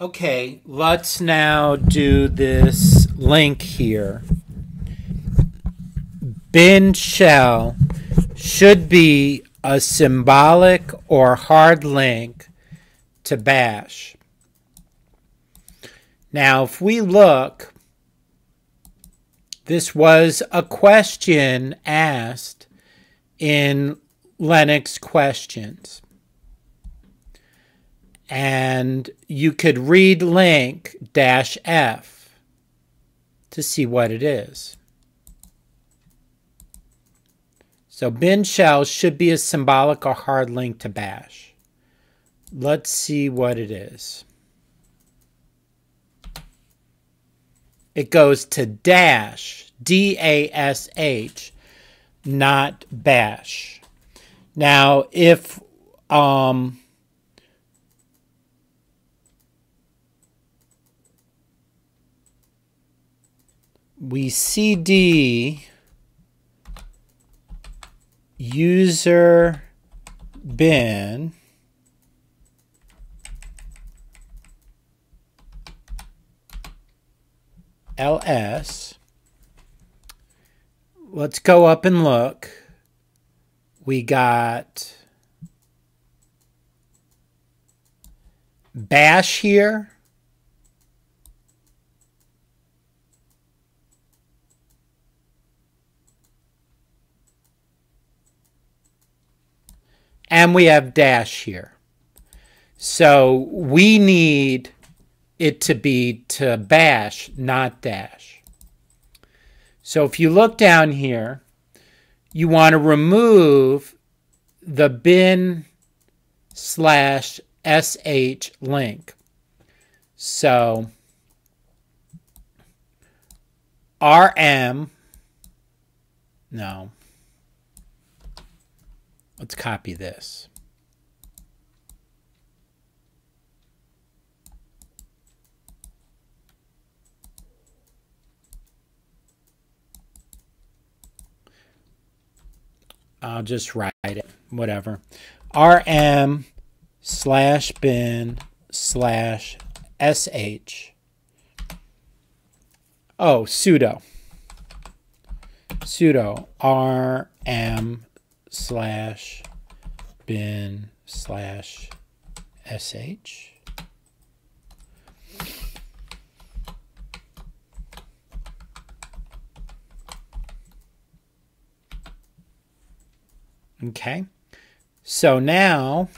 Okay, let's now do this link here. Bin shell should be a symbolic or hard link to bash. Now, if we look, this was a question asked in Linux questions. And you could read link dash F to see what it is. So bin shell should be a symbolic or hard link to bash. Let's see what it is. It goes to dash, D A S H, not bash. Now, if um, we cd user bin ls let's go up and look. We got bash here and we have dash here. So we need it to be to bash, not dash. So if you look down here, you want to remove the bin slash sh link. So rm, no, Let's copy this. I'll just write it, whatever. rm slash bin slash sh. Oh, sudo. sudo rm slash bin slash sh. Okay, so now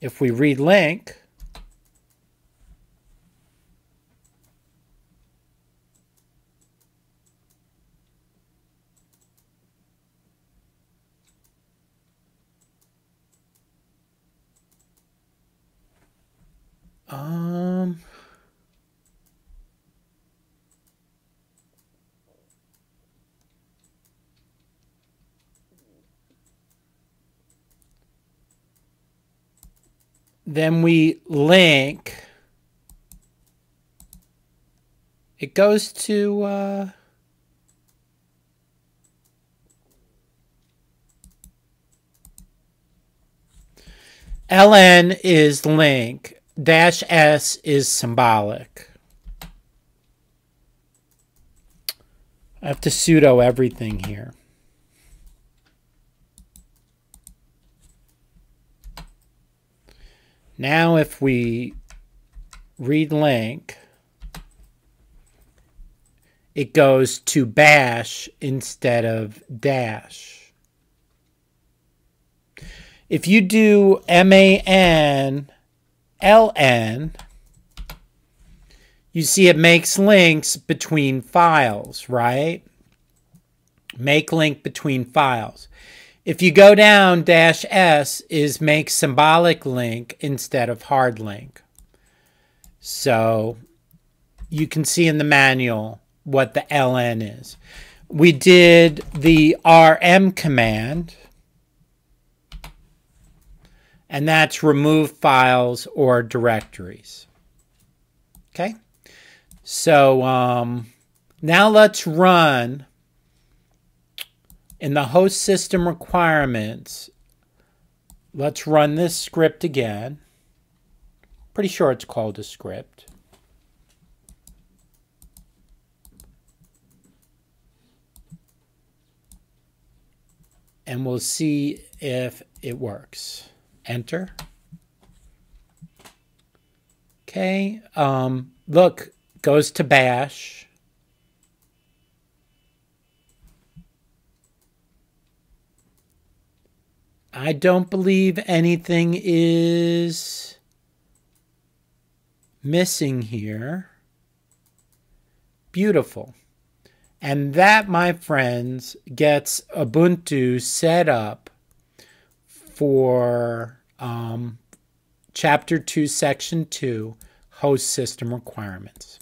if we read Um. Then we link. It goes to. Uh, ln is link dash S is symbolic. I have to sudo everything here. Now if we read link, it goes to bash instead of dash. If you do man ln, you see it makes links between files, right? Make link between files. If you go down, dash S is make symbolic link instead of hard link. So you can see in the manual what the ln is. We did the rm command and that's remove files or directories. Okay, so um, now let's run in the host system requirements. Let's run this script again. Pretty sure it's called a script. And we'll see if it works. Enter. Okay, um, look, goes to bash. I don't believe anything is missing here. Beautiful. And that, my friends, gets Ubuntu set up for um, Chapter 2, Section 2, Host System Requirements.